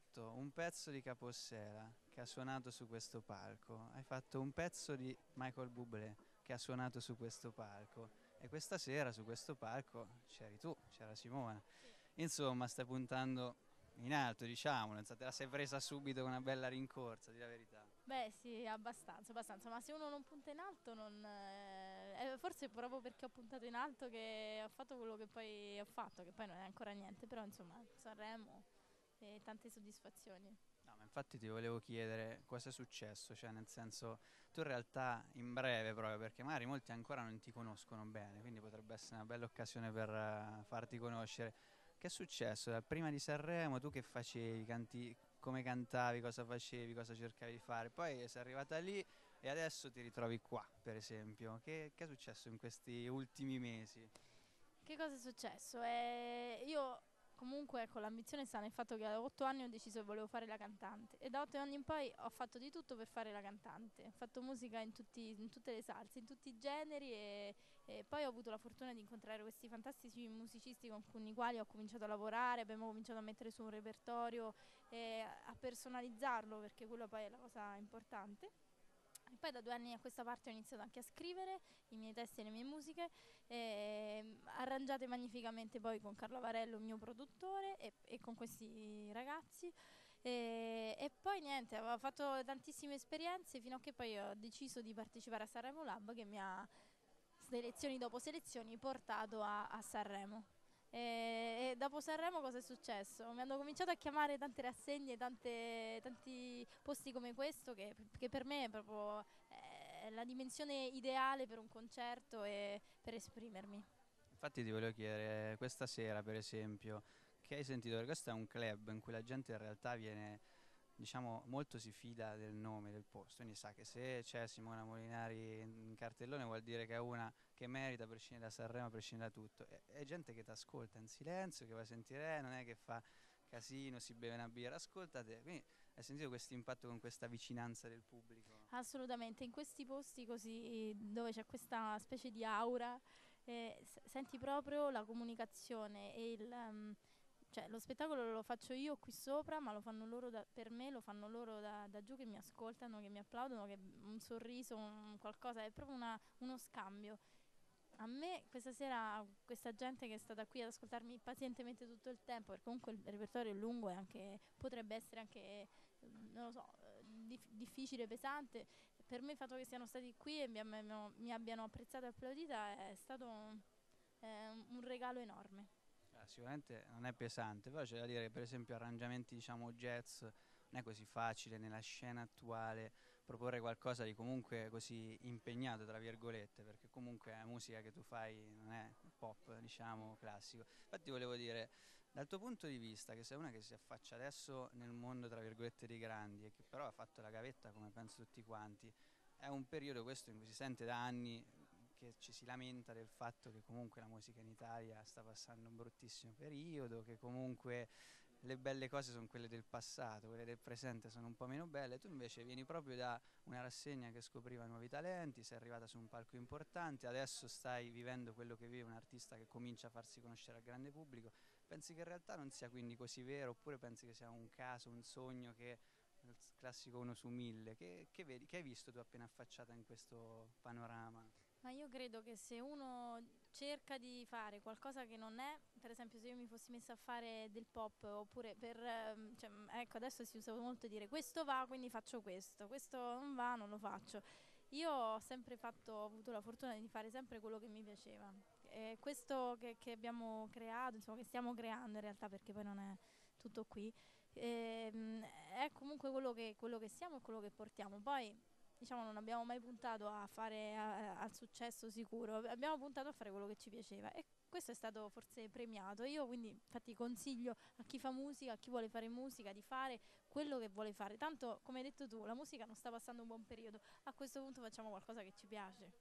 fatto un pezzo di Capossela che ha suonato su questo palco, hai fatto un pezzo di Michael Bublé che ha suonato su questo palco e questa sera su questo palco c'eri tu, c'era Simona. Insomma, stai puntando in alto, diciamolo, te la sei presa subito con una bella rincorsa, di la verità. Beh sì, abbastanza, abbastanza, ma se uno non punta in alto, non, eh, forse è proprio perché ho puntato in alto che ho fatto quello che poi ho fatto, che poi non è ancora niente, però insomma Sanremo e tante soddisfazioni. No, ma infatti ti volevo chiedere cosa è successo, cioè nel senso tu in realtà in breve proprio perché magari molti ancora non ti conoscono bene, quindi potrebbe essere una bella occasione per uh, farti conoscere che è successo? Prima di Sanremo tu che facevi? Canti, come cantavi? Cosa facevi? Cosa cercavi di fare? Poi sei arrivata lì e adesso ti ritrovi qua, per esempio. Che, che è successo in questi ultimi mesi? Che cosa è successo? Eh, io comunque ecco, l'ambizione sta nel fatto che a otto anni ho deciso che volevo fare la cantante e da otto anni in poi ho fatto di tutto per fare la cantante. Ho fatto musica in, tutti, in tutte le salse, in tutti i generi e, e, poi ho avuto la fortuna di incontrare questi fantastici musicisti con i quali ho cominciato a lavorare, abbiamo cominciato a mettere su un repertorio e a personalizzarlo perché quello poi è la cosa importante. Poi da due anni a questa parte ho iniziato anche a scrivere i miei testi e le mie musiche, eh, arrangiate magnificamente poi con Carlo Varello, mio produttore, e, e con questi ragazzi. E, e, poi niente, avevo fatto tantissime esperienze fino a che poi ho deciso di partecipare a Sanremo Lab che mi ha selezioni dopo selezioni portato a, a Sanremo. E, e, dopo Sanremo cosa è successo? Mi hanno cominciato a chiamare tante rassegne, tante, tanti posti come questo che, che per me è proprio eh, la dimensione ideale per un concerto e per esprimermi. Infatti ti volevo chiedere, questa sera per esempio, che hai sentito? Perché questo è un club in cui la gente in realtà viene diciamo, molto si fida del nome del posto, quindi sa che se c'è Simona Molinari in cartellone vuol dire che è una che merita prescindere da Sanremo, prescindere da tutto. È, è gente che ti ascolta in silenzio, che va a sentire, non è che fa casino, si beve una birra, ascoltate. Quindi hai sentito questo impatto con questa vicinanza del pubblico? Assolutamente, in questi posti così dove c'è questa specie di aura, eh, senti proprio la comunicazione e il... Um, cioè, lo spettacolo lo faccio io qui sopra, ma lo fanno loro da, per me, lo fanno loro da, da, giù che mi ascoltano, che mi applaudono, che un sorriso, un qualcosa, è proprio una, uno scambio. A me questa sera questa gente che è stata qui ad ascoltarmi pazientemente tutto il tempo, perché comunque il repertorio è lungo e anche, potrebbe essere anche, non lo so, dif difficile, pesante, per me il fatto che siano stati qui e mi, abbiano, mi abbiano apprezzato e applaudita è stato eh, un regalo enorme. Eh, sicuramente non è pesante, però c'è da dire che per esempio arrangiamenti diciamo jazz non è così facile nella scena attuale proporre qualcosa di comunque così impegnato tra virgolette, perché comunque la musica che tu fai non è pop, diciamo, classico. Infatti volevo dire, dal tuo punto di vista, che sei una che si affaccia adesso nel mondo tra virgolette dei grandi e che però ha fatto la gavetta come penso tutti quanti, è un periodo questo in cui si sente da anni che ci si lamenta del fatto che comunque la musica in Italia sta passando un bruttissimo periodo, che comunque le belle cose sono quelle del passato, quelle del presente sono un po' meno belle, tu invece vieni proprio da una rassegna che scopriva nuovi talenti, sei arrivata su un palco importante, adesso stai vivendo quello che vive un artista che comincia a farsi conoscere al grande pubblico, pensi che in realtà non sia quindi così vero oppure pensi che sia un caso, un sogno che il classico uno su mille, che, che, vedi, che hai visto tu appena affacciata in questo panorama? Ma io credo che se uno cerca di fare qualcosa che non è, per esempio se io mi fossi messa a fare del pop oppure per, ehm, cioè, ecco adesso si usa molto dire questo va quindi faccio questo, questo non va non lo faccio. Io ho sempre fatto, ho avuto la fortuna di fare sempre quello che mi piaceva. E questo che, che abbiamo creato, insomma che stiamo creando in realtà perché poi non è tutto qui, ehm, è comunque quello che, quello che siamo e quello che portiamo. Poi diciamo non abbiamo mai puntato a fare a, al successo sicuro, abbiamo puntato a fare quello che ci piaceva e questo è stato forse premiato. Io quindi infatti consiglio a chi fa musica, a chi vuole fare musica di fare quello che vuole fare. Tanto come hai detto tu, la musica non sta passando un buon periodo, a questo punto facciamo qualcosa che ci piace.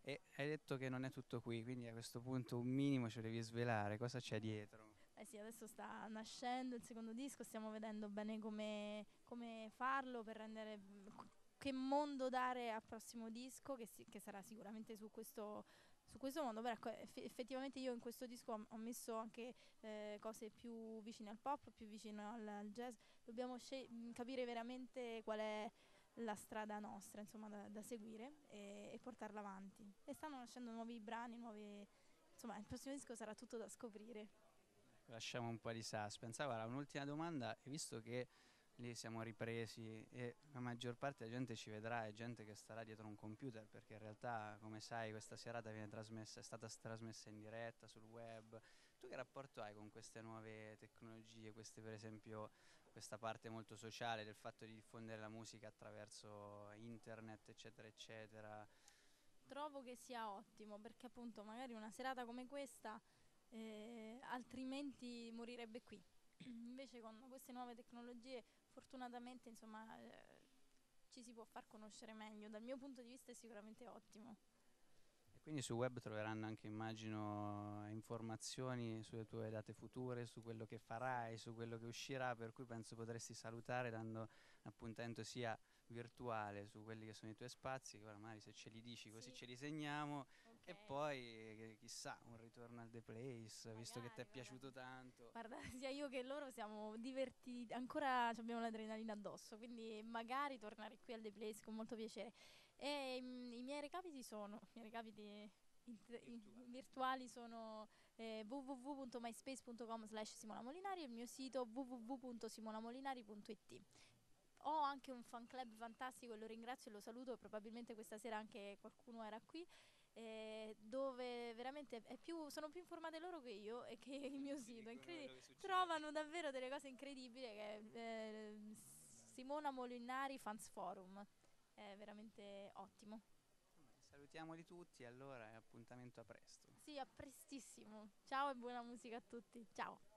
E hai detto che non è tutto qui, quindi a questo punto un minimo ce devi svelare, cosa c'è dietro? Eh sì, adesso sta nascendo il secondo disco, stiamo vedendo bene come, come farlo per rendere che mondo dare al prossimo disco, che, si, che sarà sicuramente su questo, su questo mondo, però ecco, eff- effettivamente io in questo disco ho, ho messo anche eh, cose più vicine al pop, più vicine al, al jazz, dobbiamo sce- capire veramente qual è la strada nostra, insomma, da, da seguire e, e, portarla avanti. E stanno nascendo nuovi brani, nuove... insomma, il prossimo disco sarà tutto da scoprire. Lasciamo un po' di suspense. Guarda, un'ultima domanda, visto che lì siamo ripresi e la maggior parte della gente ci vedrà, è gente che starà dietro un computer, perché in realtà, come sai, questa serata viene trasmessa, è stata trasmessa in diretta sul web. Tu che rapporto hai con queste nuove tecnologie, queste per esempio questa parte molto sociale del fatto di diffondere la musica attraverso internet, eccetera, eccetera. Trovo che sia ottimo perché appunto magari una serata come questa eh, altrimenti morirebbe qui. Invece con queste nuove tecnologie fortunatamente insomma eh, ci si può far conoscere meglio. Dal mio punto di vista è sicuramente ottimo. Quindi su web troveranno anche, immagino, informazioni sulle tue date future, su quello che farai, su quello che uscirà, per cui penso potresti salutare dando appuntamento sia virtuale su quelli che sono i tuoi spazi, che ora magari se ce li dici così sì. ce li segniamo. E poi eh, chissà un ritorno al The Place, magari, visto che ti è piaciuto tanto. Guarda, sia io che loro siamo divertiti, ancora abbiamo l'adrenalina addosso, quindi magari tornare qui al The Place con molto piacere. E i, mm, i miei recapiti sono, i miei recapiti virtuali. virtuali sono eh, www.myspace.com slash Simona Molinari e il mio sito www.simonamolinari.it ho anche un fan club fantastico e lo ringrazio e lo saluto probabilmente questa sera anche qualcuno era qui eh, dove veramente più, sono più informate loro che io e che il mio sito trovano davvero delle cose incredibili che eh, Simona Molinari Fans Forum è veramente ottimo. Salutiamoli tutti allora e appuntamento a presto. Sì, a prestissimo. Ciao e buona musica a tutti. Ciao.